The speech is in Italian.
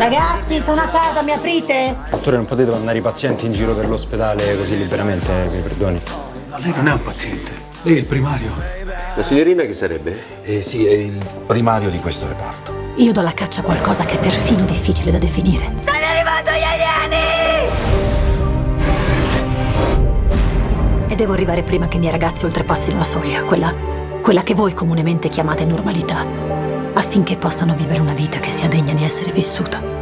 Ragazzi, sono a casa, mi aprite? Dottore, non potete mandare i pazienti in giro per l'ospedale così liberamente, eh, mi perdoni. Ma lei non è un paziente, lei è il primario. La signorina chi sarebbe? Eh sì, è il primario di questo reparto. Io do la caccia a qualcosa che è perfino difficile da definire. Sono arrivato gli alieni! E devo arrivare prima che i miei ragazzi oltrepassino la soglia, quella, quella che voi comunemente chiamate normalità, affinché possano vivere una vita che sia degna di essere vissuta.